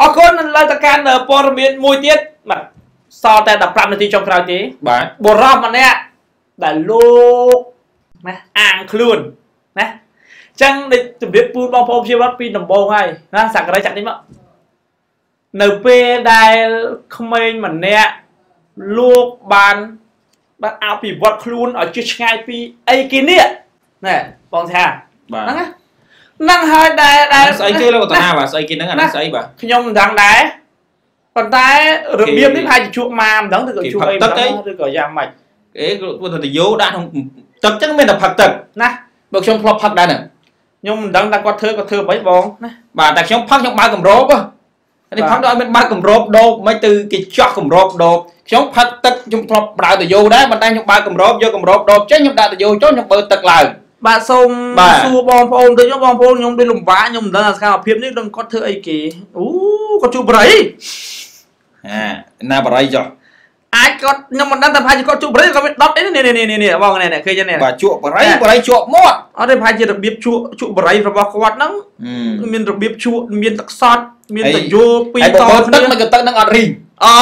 អរគុណលើតកាន់ព័ត៌មានមួយទៀតបាទសល់តែ15នាទីចុងក្រោយទេបាទបុរសម្នាក់ដែលលោកណាអាងខ្លួនណាអញ្ចឹងដូចជម្រាបពូនបងប្អូនជាវត្តពីដំបូងហើយណាសក្តិចាក់នេះមកនៅពេលដែលក្មេងម្នាក់លោកបានបានអភិវឌ្ឍខ្លួនឲ្យជិះឆ្ងាយពីអីគេនេះណែបងថាបាទហ្នឹងណា ហ្នឹងហើយដែលដែលស្អីគេលោកតាបាទស្អីគេហ្នឹងអាហ្នឹងស្អីបាទខ្ញុំមិនដឹងដែរប៉ុន្តែរបៀបនេះគេប្រហែលជាជក់ម៉ាមិនដឹងឬក៏គេជក់ផឹកអីទឹកមិនដឹងអីឬក៏យ៉ាងម៉េចអេគាត់ទៅយោដាក់ក្នុងទឹកចឹងមានតែផឹកទឹកណាបើខ្ញុំធ្លាប់ផឹកដែរហ្នឹងខ្ញុំមិនដឹងថាគាត់ធ្វើគាត់ធ្វើមិនបងណាបាទតែខ្ញុំផឹកខ្ញុំបើកកម្របហ៎នេះផឹកដល់ឲ្យមានបើកកម្របដូបមិនទៅគេចោះកម្របដូបខ្ញុំផឹកទឹកខ្ញុំធ្លាប់ប្រើទៅយោដែរប៉ុន្តែខ្ញុំបើកកម្របយកកម្របដូបចេញខ្ញុំដាក់ទៅយោចូលខ្ញុំបើទឹកឡើង បាទសូមបាទសួរបងប្អូនទៅខ្ញុំបងប្អូនខ្ញុំដូចលំបាកខ្ញុំមិនដឹងថាសកម្មភាពនេះដឹងគាត់ធ្វើអីគេអូគាត់ជួបបរិយអាណាបរិយចុះអាចគាត់ខ្ញុំមិនដឹងថាប្រហែលជាគាត់ជួបបរិយគាត់មានដុតអីនេះនេះនេះនេះបងនេះនេះឃើញទេនេះបាទជក់បរិយបរិយជក់មាត់អត់ទេប្រហែលជារបៀបជក់ជក់បរិយរបស់គាត់ហ្នឹងមានរបៀបជក់មានទឹកសតមានហើយតយោពីរហើយតបើបើគ្នាទឹកមិនក៏ទឹកនឹងអត់រីងអូ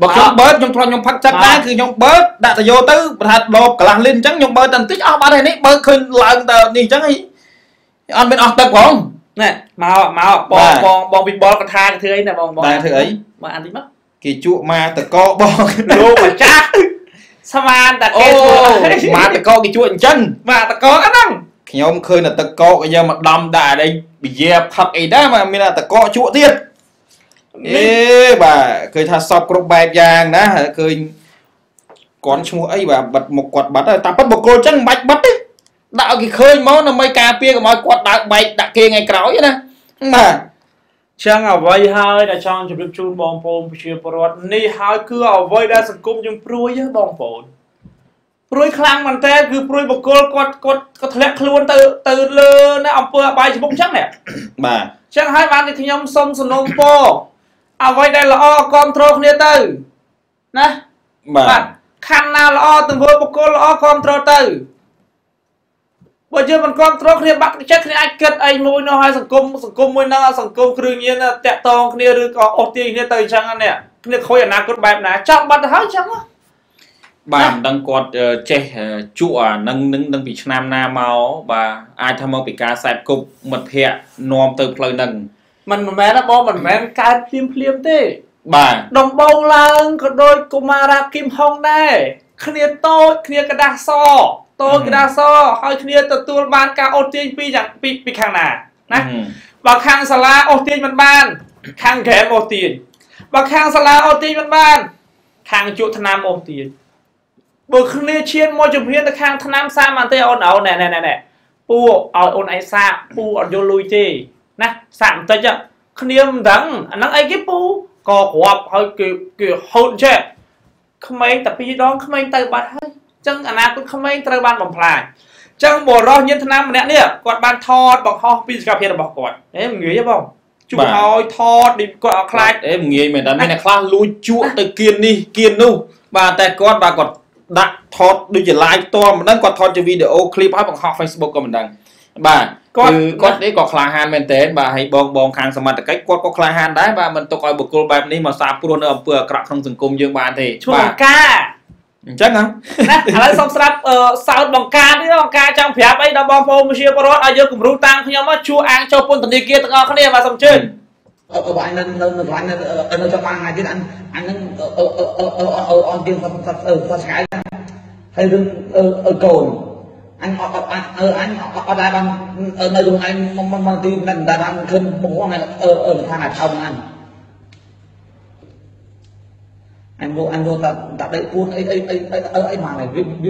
បើខ្ញុំបើកខ្ញុំធ្លាប់ខ្ញុំផឹកទឹកដែរគឺខ្ញុំបើកដាក់ទៅយោទៅប្រហែលដបកន្លះលីត្រអញ្ចឹងខ្ញុំបើកតែបន្តិចអស់បាត់ហើយនេះបើកឃើញឡើងតែនេះអញ្ចឹងហីអត់មានអស់ទឹកផងណែមកមកបបាងទបងបងពីបលកថាធ្វើអីណែបងបងដែរធ្វើអីមកអានតិចមកគេជក់មកតកបងលោកម្ចាស់ស្មានតែអូគេធ្វើមកតកគេជក់អញ្ចឹងមកតកហ្នឹងខ្ញុំឃើញតែតកគេយកមកដំដាក់អីបជាផឹកអីដែរមកមានតែតកជក់ទៀត អេបាទឃើញថាសពគ្រប់បែបយ៉ាងណាឃើញគាត់ឈ្មោះអីបាទបិទមុខគាត់បាត់ហើយតែប៉ិតបកគោអញ្ចឹងមិនបាច់បិទទេដាក់ឲ្យគេឃើញមកដើម្បីការពារកុំឲ្យគាត់ដើរបែកដាក់គេថ្ងៃក្រោយណាបាទចឹងអ្វីហើយដែលចង់ជម្រាបជូនបងប្អូនប្រជាពលរដ្ឋនេះហើយគឺអ្វីដែលសង្គមយើងព្រួយហ៎បងប្អូនព្រួយខ្លាំងមែនតើគឺព្រួយបកគលគាត់គាត់គាត់ធ្លាក់ខ្លួនទៅទៅលើណាអង្គើអបាយច្បុកចឹងណែបាទចឹងហើយបានតែខ្ញុំសូមសំណូមពរ អ្វីដែលល្អគ្រប់គ្រងគ្នាទៅណាបាទខណ្ឌណាល្អទង្វើបុគ្គលល្អគ្រប់គ្រងទៅបើយើងមិនគ្រប់គ្រងគ្នាបាក់ចិត្តគ្នាអាចគិតអីមួយនោះហើយសង្គមសង្គមមួយហ្នឹងសង្គមគ្រឿងញៀនតាក់តងគ្នាឬក៏អូសទាញគ្នាទៅអញ្ចឹងណានេះគ្នាខូចអនាគតបែបណាចាប់បាត់ទៅហើយអញ្ចឹងណាបាទមិនដឹងគាត់អឺចេះអឺជក់អានឹងនឹងនឹងពីឆ្នាំណាមកបាទអាចថាមកពីការខ្សែគប់មិត្តភ័ក្តិនាំទៅផ្លូវហ្នឹងมัน មិនមែនណាបងមិនមែនកើតភ្លាមភ្លាមទេ បាទ ដំបងឡើងក៏ដូចកុមារាគឹមហុងដែរគ្នាតូចគ្នាกระดาษសតូចกระดาษសហើយគ្នាទទួលបានការអូសទាញពីយ៉ាងពីពីខាងណាណា ហឹម បើខាងសាលាអូសទាញមិនបាន ខាងហ្គេមអូសទាញបើខាងសាលាអូសទាញមិនបាន ខាងជក់ថ្នាំអូសទាញបើគ្នាឈានមកជំហានទៅខាងថ្នាំសាមន្តិអូនអូនណែណែណែណែពូឲ្យអូនឯងសាកពូអត់យល់លុយទេ ណាសាកបន្តិចហ៎គ្នាមិនដឹងអាហ្នឹងអីគេពូក៏គ្រាប់ហើយគេគេហូតចេះក្មេងតែពីរដងក្មេងទៅបាត់ហើយអញ្ចឹងអនាគតក្មេងត្រូវបានបំផ្លាញចឹងបរោះញៀនឆ្នាំម្នាក់នេះគាត់បានថតបង្ហោះពីសកម្មភាពរបស់គាត់អេមិនងាយទេបងជួបឲ្យថតនេះគាត់អត់ខ្លាចអេមិនងាយមែនតែមានអ្នកខ្លះលួចជក់ទៅគៀននេះគៀននោះបាទតែគាត់បាទគាត់ដាក់ថតដូចជា live ផ្ទាល់មិនដឹងគាត់ថតជាវីដេអូ clip ហើយបង្ហោះ Facebook ក៏មិនដឹង បាទគាត់គឺគាត់នេះក៏ក្លាហានមែនទែនបាទហើយបងបងខាងសមត្ថកិច្ចគាត់ក៏ក្លាហានដែរបាទមិនទុកឲ្យបុគ្គលបែបនេះមកសាបព្រោះនៅអំពើអាក្រក់ក្នុងសង្គមយើងបានទេឈ្មោះបាទបង្ការអញ្ចឹងហ៎ណាឥឡូវសូមស្ដាប់អឺសោតបង្ការនេះបង្ការចង់ប្រាប់អីដល់បងប្អូនប្រជាពលរដ្ឋឲ្យយកគំរូតាមខ្ញុំមកជួអាងចូលពន្ធនាគារទាំងអស់គ្នាបាទសូមជឿនអឺអញនៅនៅនៅអញនៅនៅចង់បានថ្ងៃទៀតអញអញនឹងអឺអឺអឺអឺអនទៀងផាត់អឺផាត់ឆ្ងាយហើយរឿងអឺអឺកូន អញអត់អត់អឺអញអត់ដែរបាននៅក្នុងអញមិនមិនទីមិនដែរបានឃើញបងអញអឺអឺថាថោងអញអញមកអញមកតាតាដេកពួនអីអីអីអីអីមកហើយវាវ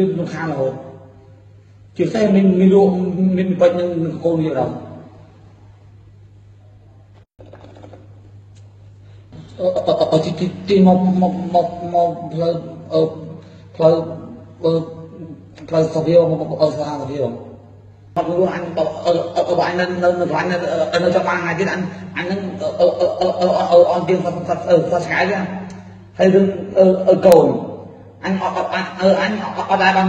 ា នឹងខាងរហូតជាពិសេសមានមានលោកមានបាច់នឹងកូនវាដល់អឺអឺទីទីទីមកមកមកមកផ្លូវអឺផ្លូវអឺផ្លូវសាវាមកអឺសាវាមកព្រោះអញអឺអឺអញនៅនៅនៅអញនៅនៅចង់បានថ្ងៃទៀតអញអញនឹងអឺអឺអឺអឺអនទៀងផាត់ផាត់អឺផាត់ឆ្ងាយហើយរឿងអឺអឺកូនអញអត់អត់អឺអញអត់ដែរបាន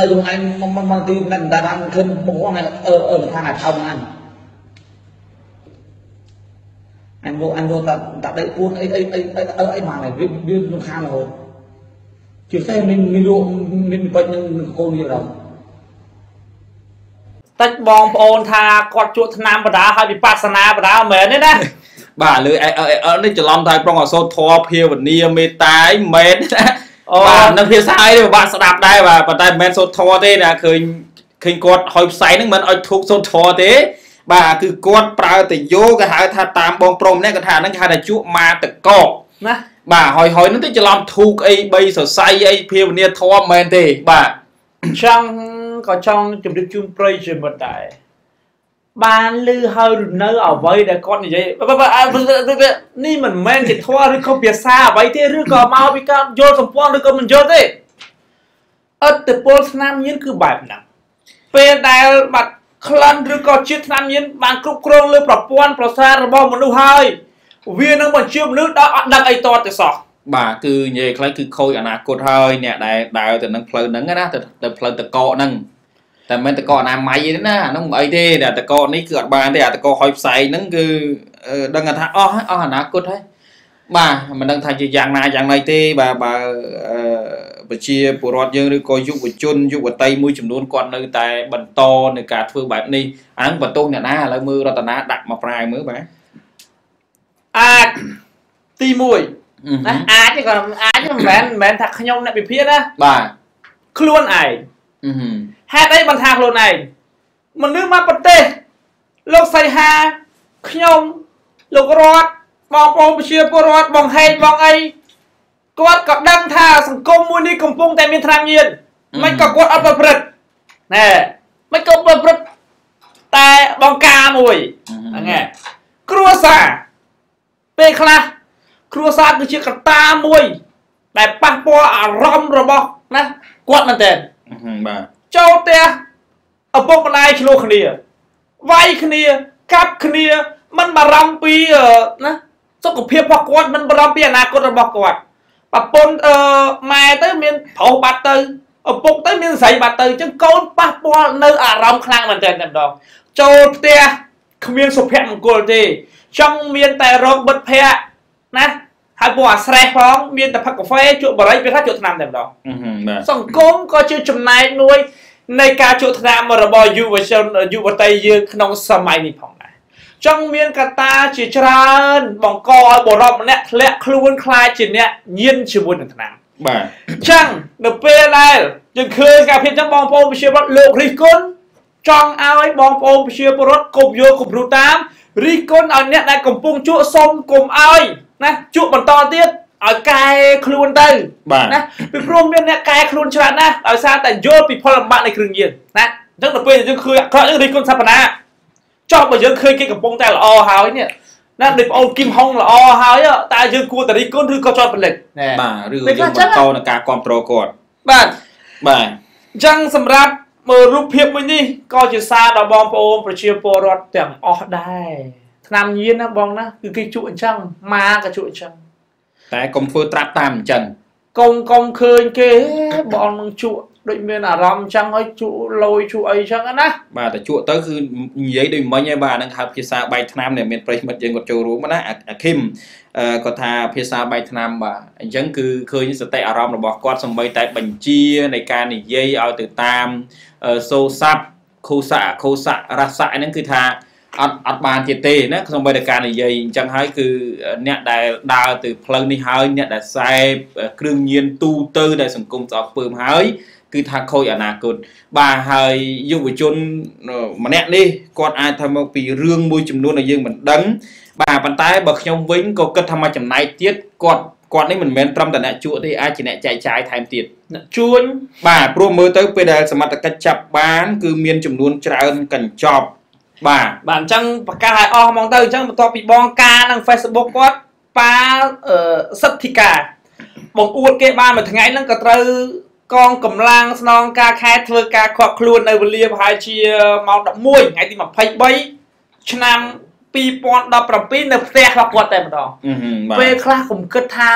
នៅក្នុងអញមិនមិនទីមិនដែរបានឃើញបងអញអឺអឺថាថោងអញអញរកអញរកតែតែដេកពួនអីអីអីអីអីអីបានហើយវាវារំខានរហូត ជាពិសេសមានមានលក់មានពេជ្រនឹងនឹងកូនវាដល់តិចបងប្អូនថាគាត់ជួថ្នាំបដាហើយវិបស្សនាបដាមែនទេណាបាទលើអអអនេះច្រឡំថាប្រុងអសូតធរភាវនាមេត្តាឯងមែនណាអូបាទនឹងភាសាឯនេះពិបាកស្ដាប់ដែរបាទប៉ុន្តែមិនមែនសូត្រធរទេណាឃើញឃើញគាត់ហុយផ្សែងហ្នឹងមិនឲ្យធុកសូត្រធរទេ បាទគឺគាត់ប្រើតែយោគេហៅថាតាមបងប្រុសម្នាក់គាត់ថាហ្នឹងគេហៅថាជក់ម៉ាតកកណា បាទហើយហើយហ្នឹងទៅច្រឡំធូកអីបីសរសៃអីភាវនាធម៌មិនមែនទេបាទចង់ក៏ចង់ជម្រាបជូនប្រិយជាមិត្តដែរបានលឺហើយឬនៅអ្វីដែលគាត់និយាយបើបើអើនេះមិនមែនជាធម៌ឬក៏ភាសាអ្វីទេឬក៏មកពីការយល់សម្ព័ន្ធឬក៏មិនយល់ទេអត្តពលស្នាមញៀនគឺបែបហ្នឹងពេលដែលបាត់ក្លិនឬក៏ជាតិថ្នាំញៀនបានគ្រប់គ្រងលើប្រព័ន្ធប្រសាទរបស់មនុស្សហើយ វានឹងបញ្ជាមនុស្សដល់អត់ដឹងអីតទៅសោះបាទគឺនិយាយខ្លីគឺខូចអនាគតហើយអ្នកដែលដើរទៅនឹងផ្លូវហ្នឹងណាទៅទៅផ្លូវតកកហ្នឹងតែមិនមែនតកកអនាម័យទេណាអាហ្នឹងមិនអីទេតែតកកនេះគឺអត់បានទេអាតកកហុយផ្សែងហ្នឹងគឺអឺដឹងថាអស់ហើយអស់អនាគតហើយបាទមិនដឹងថាជាយ៉ាងណាយ៉ាងណីទេបាទបើអឺប្រជាពលរដ្ឋយើងឬក៏យុវជនយុវតីមួយចំនួនគាត់នៅតែបន្តនៅការធ្វើបែបនេះអាហ្នឹងបន្ទោសអ្នកណាឥឡូវមើលរតនាដាក់មកប្រាយមើលបាទ អាចទី1អឺណាអាចទេក៏អាចទេមិនមែនមិនមែនថាខ្ញុំអ្នកវិភាគណាបាទខ្លួនឯងអឺហឺហេតុអីបានថាខ្លួនឯងមនុស្សមកប្រទេសលោកសីហាខ្ញុំលោករតបងប្អូនប្រជាពលរដ្ឋបងហេងបងអីគាត់ក៏ដឹងថាសង្គមមួយនេះកំពុងតែមានថ្នាំញៀនមិនក៏គាត់អត់ប្រព្រឹត្តណែមិនក៏ប្រព្រឹត្តតែបងការមួយហ្នឹងឯងគ្រួសារ ពេលខ្លះគ្រួសារគឺជាកត្តាមួយ ដែលប៉ះពាល់អារម្មណ៍របស់ណាគាត់មែនតើអឺហឺបាទចូលផ្ទះឪពុកម្ដាយឆ្លោះគ្នាវាយគ្នាកាប់គ្នាមិនបារម្ភពីអឺណាសុខភាពរបស់គាត់មិនបារម្ភពីអនាគតរបស់គាត់ប្រពន្ធអឺម៉ែទៅមានប្រុសបាត់ទៅឪពុកទៅមានស្រីបាត់ទៅអញ្ចឹងកូនប៉ះពាល់នៅអារម្មណ៍ខ្លាំងមែនទែនតែម្ដងចូលផ្ទះគ្មានសុភមង្គលទេ ចង់មានតែរោគបិទភ័ក្រណាហើយពួកអាស្រេះផងមានតែផឹកកាហ្វេជក់បារីពេលខ្លះជក់ថ្នាំតែម្ដងអឺហឺបាទសង្គមក៏ជាចំណែកមួយនៃការជួបថ្នាក់របស់យុវជនយុវតីយើងក្នុងសម័យនេះផងដែរចង់មានកត្តាជាច្រើនបង្កឲ្យបរិបម្នាក់ធ្លាក់ខ្លួនខ្លាចជាអ្នកញៀនជាមួយនឹងថ្នាំបាទអញ្ចឹងនៅពេលដែលយើងឃើញការភាពអញ្ចឹងបងប្អូនប្រជាពលរដ្ឋលោករិះគន់ចង់ឲ្យបងប្អូនប្រជាពលរដ្ឋគប់យកគំរូតាម រិះគន់ឲ្យអ្នកដែលកំពុងជក់សុំគុំឲ្យណាជក់បន្តទៀតឲ្យកែខ្លួនទៅបាទណាពីព្រោះមានអ្នកកែខ្លួនច្រើនណាស់ដោយសារតែយល់ពីផលលំបាកនៃគ្រឿងញៀនណាអញ្ចឹងដល់ពេលយើងឃើញអាក្រក់យើងរិះគន់សព្វនាចុះបើយើងឃើញគេកំពុងតែល្អហើយនេះណាដូចបងអូនគឹមហុងល្អហើយតើយើងគួរតែរិះគន់ឬក៏ចោទពលិចណែបាទឬពេលយើងខ្លះចឹបន្តងនៅការគ្រប់គ្រងគាត់បាទបាទអញ្ចឹងសម្រាប់ មើលរូបភាពមួយនេះក៏ជាសារដល់បងប្អូនប្រជាពលរដ្ឋទាំងអស់ដែរឆ្នាំញៀនណាបងណាគឺគេជក់អញ្ចឹងម៉ាក៏ជក់អញ្ចឹងតែកុំធ្វើត្រាប់តាមអញ្ចឹងកុំកុំឃើញគេហេបងនឹងជក់ ដូចមានអារម្មណ៍អញ្ចឹងហើយជក់លយជក់អីអញ្ចឹងណាបាទតែជក់ទៅគឺនិយាយដូចមិញហើយបាទអានឹងហៅភាសាបែកថ្នាំដែលមានប្រិយមិត្តយើងគាត់ចូលរួមណាអាអាឃឹមអឺគាត់ថាភាសាបែកថ្នាំបាទអញ្ចឹងគឺឃើញសតិអារម្មណ៍របស់គាត់សម្បីតែបញ្ជានៃការនិយាយឲ្យទៅតាមអឺសូរស័ព្ទខូសៈខូសៈរសៈហ្នឹងគឺថាអត់អត់បានទៀតទេណាក្នុងបែបការនិយាយអញ្ចឹងហើយគឺអ្នកដែលដើរទៅផ្លូវនេះហើយអ្នកដែលខ្សែគ្រឿងញៀនទូទៅដែលសង្គមស្អប់ពើមហើយ គឺថាខូចអនាគតបាទហើយយុវជនម្នាក់នេះគាត់អាចថាមកពីរឿងមួយចំនួនដែលយើងមិនដឹងបាទប៉ុន្តែបើខ្ញុំវិញក៏គិតថាមកចំណែកទៀតគាត់គាត់នេះមិនមែនត្រឹមតែអ្នកជក់ទេអាចជាអ្នកចែកចាយថែមទៀតអ្នកជួញបាទព្រោះមើលទៅពេលដែលសមត្ថកិច្ចចាប់បាន គឺមានចំនួនច្រើនកញ្ចប់បាទបាទអញ្ចឹងប្រកាសឲ្យអស់ហ្មងទៅអញ្ចឹងបន្ទាប់ពីបងការនឹង Facebook គាត់ប៉ាអឺសិទ្ធិការបងអួតគេបានមួយថ្ងៃហ្នឹងក៏ត្រូវ កងកម្លាំងស្នងការខេត្តធ្វើការខកខ្លួននៅវេលាប្រហែលជាម៉ោង11ថ្ងៃទី23ឆ្នាំ2017នៅផ្ទះរបស់គាត់តែម្ដងអឺហឹមបាទពេលខ្លះខ្ញុំគិតថា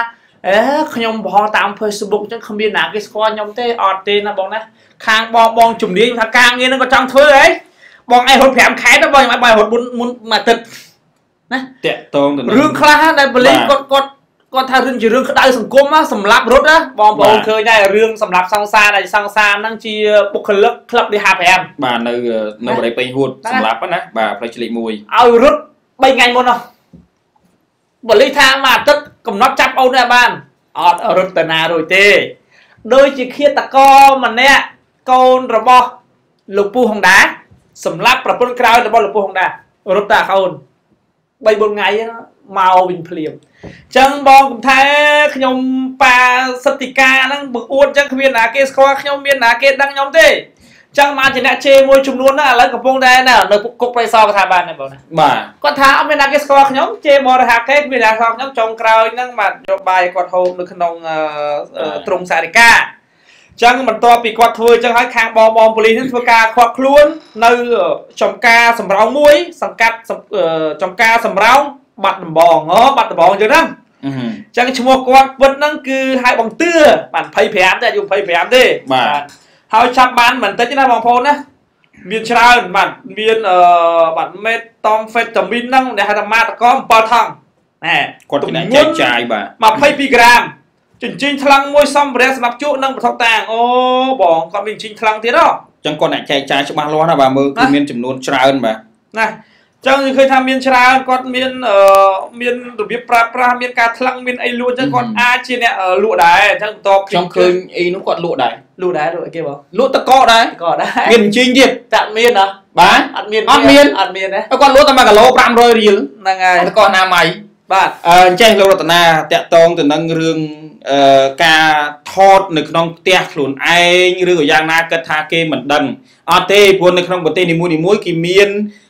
អេខ្ញុំបោះតាម Facebook អញ្ចឹងគ្មានណាគេស្គាល់ខ្ញុំទេអត់ទេណាបងណាខាងបងបងជំនាញថាការងារហ្នឹងក៏ចង់ធ្វើហីបងឯងរត់5ខែទៅបងខ្ញុំឲ្យបងរត់មុនមុនមួយអាទិត្យណាតាក់តងទៅនឹងរឿងខ្លះណាដែលបលេងបាគាត់គាត់ គាត់ថារឿងជារឿងក្តៅសង្គមណាសម្រាប់រត់ណាបងប្អូនបាទឃើញដែររឿងសម្រាប់សង្សារដែលសង្សារហ្នឹងជាបុគ្គលិកក្លឹបឌីហា5បាទនៅនៅបរិយាពេញហួតបាទសម្រាប់ហ្នឹងណាបាទផ្លេចឆ្លៀកមួយឲ្យរត់3ថ្ងៃមុននោះបលិថាមួយអាទិត្យកំណត់ចាប់អូនដែរបានអត់រត់ទៅណារួចទេដូចជាឃាតករម្នាក់កូនរបស់លោកពូហុងដាសម្រាប់ប្រពន្ធក្រោយរបស់លោកពូហុងដារត់តាកូន3 4ថ្ងៃហ្នឹងមកវិញភ្លាមអញ្ចឹងបងកំថែខ្ញុំប៉ាសិទ្ធិកាហ្នឹងបង្អួតអញ្ចឹងគ្មានណាគេស្គាល់ខ្ញុំមានណាគេដឹងខ្ញុំទេអញ្ចឹងមកជាអ្នកជេរមួយចំនួនហ្នឹងឥឡូវកំពុងតែនៅនៅគុកប្រៃសរក៏ថាបានដែរបងណាបាទគាត់ថាអត់មានណាគេស្គាល់ខ្ញុំជេរបរិហាគេគ្មានណាស្គាល់ខ្ញុំចុងក្រោយហ្នឹងបាទយកបាយគាត់ហូបនៅក្នុងអឺអឺទ្រង់សារិកាអញ្ចឹងបន្ទាប់ពីគាត់ធ្វើអញ្ចឹងហើយខាងបងបងប៉ូលីសហ្នឹងធ្វើការខាត់ខ្លួននៅចំការសំរោងមួយ សង្កាត់សំអឺចំការសំរោង បាត់ដំបងអូបាត់ដំបងអញ្ចឹងហ្នឹងអឺហឺអញ្ចឹងឈ្មោះគាត់ពិតហ្នឹងគឺហៅបងទឿបាទ25ទេអាយុ25ទេបាទហើយចាប់បានមិនតិចទេណាបងប្អូនណាមានច្រើនបាទមានអឺបាទមេតតំហ្វេតាមីនហ្នឹងដែលហៅថាម៉ាតកម7ថង់ណែគាត់ជាអ្នកទចែម្ងកន់ចាយបាទ22ក្រាមចិញ្ចៀងថ្លឹងមួយសម្ភារៈសម្រាប់ជក់និងបថុកតាងអូបងគាត់មានចិញ្ចៀងថ្លឹងទៀតហ៎អញ្ចឹងគាត់អ្នកចែកចាយច្បាស់លាស់ណាបាទមើលគឺណាមានចំនួនច្រើនបាទណាអញ្ចឹងឃើញថាមានច្រើនគាត់មានអឺមានរបៀបប្រើប្រាស់មានការថ្លឹងមានអីលួចអញ្ចឹងគាត់អាចជាអ្នកអឺលក់ដែរអញ្ចឹងបន្ទាប់ខ្ញុំឃើញអីនោះគាត់លក់ដែរលក់ដែរលក់អីគេបងលក់តកកដែរក៏ដែរមានអញ្ជីងទៀតតាក់មានហ៎បាទអត់មានអត់មានអត់មានទេហើយគាត់លក់តែ1គីឡូ500រៀលហ្នឹងហើយតកកអនាម័យបាទអឺអញ្ចឹងលោករតនាតាក់តងទៅនឹងរឿងអឺការថតនៅក្នុងផ្ទះខ្លួនឯងឬក៏យ៉ាងណាគិតថាគេមិនដឹងអត់ទេព្រោះនៅក្នុងប្រទេសនីមួយៗគេមានអឺ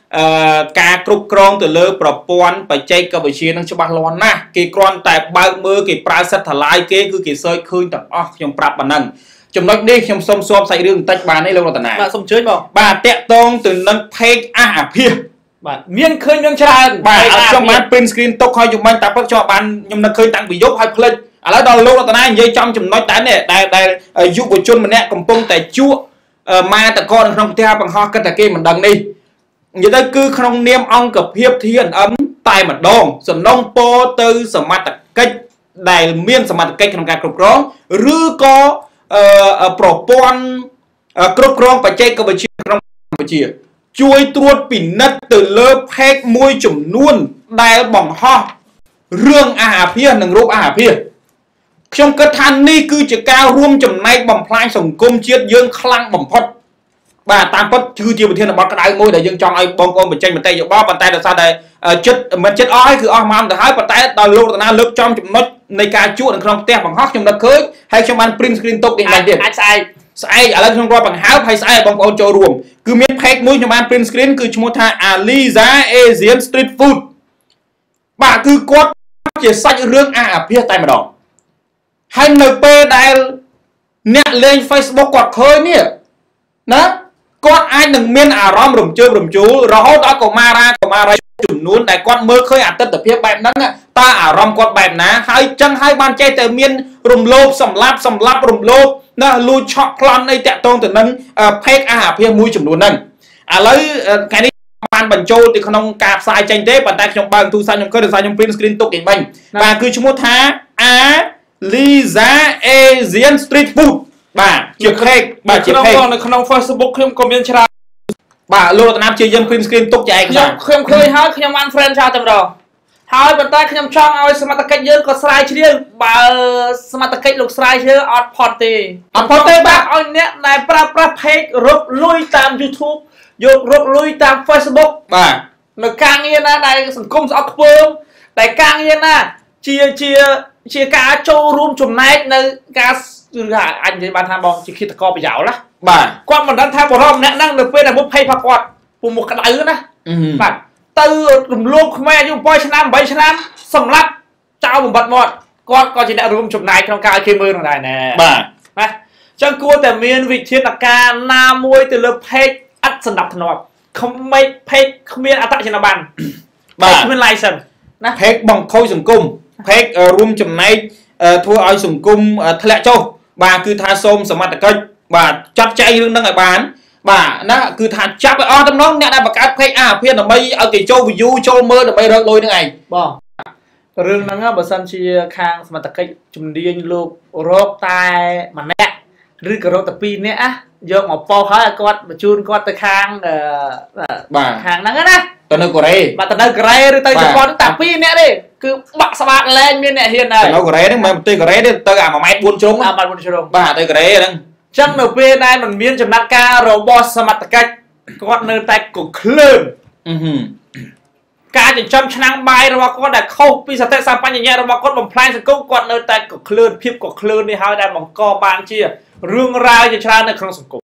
ការគ្រប់គ្រងទៅលើប្រព័ន្ធបច្ចេកវិទ្យានឹងច្បាស់លាស់ណាស់គេគ្រាន់តែបើកមើលគេប្រើសិទ្ធិថ្លាយគេគឺគេសើចឃើញទាំងអស់ខ្ញុំប្រាប់ប៉ុណ្ណឹងចំណុចនេះខ្ញុំសូមសួរសាច់រឿងបន្តិចបានទេលោករតនាបាទសូមអញ្ជើញបងបាទតាក់តងទៅនឹង page អះអាភាសបាទមានឃើញមានច្រើនបាទអត់ខ្ញុំបាន print screen ទុកឲ្យជំនាញតាពិតខ្ញុំបានខ្ញុំនឹកឃើញតាំងពីយប់ហើយផ្លិចឥឡូវដល់លោករតនានិយាយចំចំណុចដែរនេះដែលដែលយុវជនម្នាក់កំពុងតែជក់អឺម៉ាតកនៅក្នុងផ្ទះបង្ហោះគិតតែគេមិនដឹងនេះ និយាយទៅគឺក្នុងនាមអង្គភាព TNM តែម្ដងសំណងពោទៅសមត្ថកិច្ចដែលមានសមត្ថកិច្ចក្នុងការគ្រប់គ្រងឬក៏អឺប្រព័ន្ធអឺគ្រប់គ្រងបច្ចេកវិទ្យាក្នុងកម្ពុជា ជួយត្រួតពិនិត្យទៅលើ page មួយចំនួនដែលបង្ហោះរឿងអាហាភាសនិងរូបអាហាភាសខ្ញុំគិតថានេះគឺជាការរួមចំណែកបំផ្លាញសង្គមជាតិយើងខ្លាំងបំផុត បាទតាមពិតគឺជាវិធានបទក្តៅមួយដែលយើងចង់ឲ្យបងប្អូនបញ្ចេញមតិយោបល់ប៉ុន្តែដោយសារតែអឺចិត្តមិនចិត្តអស់ហើយគឺអស់ម៉ោងទៅហើយប៉ុន្តែដល់លោករតនាលើកចំចំណុចនៃការជួនៅក្នុងផ្ទះបង្ហោះខ្ញុំនឹកឃើញហើយខ្ញុំបាន print screen ទុកនេះអាបាចនទៀតអាចស្អែកស្អែកឥឡូវខ្ញុំរាប់បង្ហើបហើយស្អែកបងប្អូនចូលរួមគឺមាន page មួយខ្ញុំបាន print screen គឺឈ្មោះថា Aliza Asian Street Food បាទគឺគាត់ជាសាច់រឿងអាអាភាសតែម្ដងហើយនៅពេលដែលអ្នកលេង Facebook គាត់ឃើញនេះណា គាត់អាចនឹងមានអារម្មណ៍រំជើបរំជួលរហូតដល់កុមារាកុមារីចំនួនដែលគាត់មើលឃើញអតិថិភាពបែបហ្នឹងតើអារម្មណ៍គាត់បែបណាហើយចឹងហើយបានចេះតែមានរំលោភសម្លាប់សម្លាប់រំលោភណាលួចឆក់ប្លន់អីតាក់ទងទៅនឹងផេកអាហារភាសមួយចំនួនហ្នឹងឥឡូវថ្ងៃនេះបានបញ្ចូលទៅក្នុងការផ្សាយចេញទេប៉ុន្តែខ្ញុំបើកទូរស័ព្ទខ្ញុំឃើញដោយសារខ្ញុំ print screen ទុកឯងមិញបាទគឺឈ្មោះថា A Liza Asian Street Food បាទជា page បាទជាក្នុង page នៅក្នុង Facebook ខ្ញុំក៏មានច្រើនបាទលោករតនាព្យាយាម print screen ទុកជាឯកខ្ញុំសារខ្ញុំឃើញហើយខ្ញុំបាន friend ច្រើនតែម្ដងហើយប៉ុន្តែខ្ញុំចង់ឲ្យសមត្ថកិច្ចយើងក៏ស្រាវជ្រាវបើសមត្ថកិច្ចលោកស្រាវជ្រាវអត់ផុតទេអត់ផុតទេបាទឲ្យអ្នកដែលប្រើប្រាស់ page រកលុយតាម YouTube យករកលុយតាម Facebook បាទនៅការងារណាដែលសង្គមស្អប់ខ្ពើមតែការងារណាជាជាជាការចូលរួមចំណែកនៅការ គឺថាអាចនិយាយបានថាបងជាគិតកោប្រយោលណាបាទគាត់មិនដឹងថាបរិបម្នាក់ហ្នឹងនៅពេលដែលមុខភ័យផាគាត់ពុំមុខក្តៅណាអឺបាទទៅរំលោភខ្មែរអាយុ7ឆ្នាំ8ឆ្នាំសម្រាប់ចោលបំបត្តិមាត់គាត់ក៏ជាអ្នករួមចំណែកក្នុងការឲ្យគេមើលនោះដែរណែបាទណាអញ្ចឹងគួរតែមានវិធានការណាមួយទៅលើ page អត់សម្ដាប់ធ្នាប់ không make page គ្មានអត្តចនាប័ណ្ណបាទគ្មាន license ណាផេកបង្ខូចសង្គមផេកអឺរួមចំណែកអឺធ្វើឲ្យសង្គមអឺធ្លាក់ចុះ បាទគឺថាសូមសមត្ថកិច្ចបាទចាត់ចែងរឿងហ្នឹងឲ្យបាន បាទណាគឺថាចាប់ឲ្យអស់តំណងអ្នកដែលបង្កើត page អាភិនដើម្បីឲ្យគេចូល view ចូលមើលដើម្បីរកលុយនឹងឯងបងរឿងហ្នឹងបើសិនជាខាងសមត្ថកិច្ចជំនាញលោករកតែម្នាក់ឬក៏រកតែពីរនាក់ណាយកមកប៉ោះហើយឲ្យគាត់បញ្ជូនគាត់ទៅខាងអឺបាទខាងហ្នឹងណា ទៅនៅកូរ៉េបាទទៅនៅកូរ៉េឬទៅបាទជប៉ុនតែពីរនាក់ទេគឺបាក់ស្បាតលែងមានអ្នកហ៊ានហើយទៅនៅកូរ៉េហ្នឹងមិនមែនប្រទេសកូរ៉េទេទៅអា1ម៉ែត្រ4ជ្រុងអាបាត់មុនជ្រុងបាទទៅកូរ៉េហ្នឹងចឹងនៅពេលដែលมันមានចំណាត់ការរបស់សមត្ថកិច្ចគាត់នៅតែកក្លឿនអឺហឹមការចិញ្ចឹមឆ្នាំងបាយរបស់គាត់ដែលខុសពីសតិសម្បញ្ញៈរបស់គាត់បំផ្លាញសង្គមគាត់នៅតែកក្លឿនភាពកក្លឿននេះហើយដែលបង្កបានជារឿងរ៉ាវជាច្រើននៅក្នុងសង្គម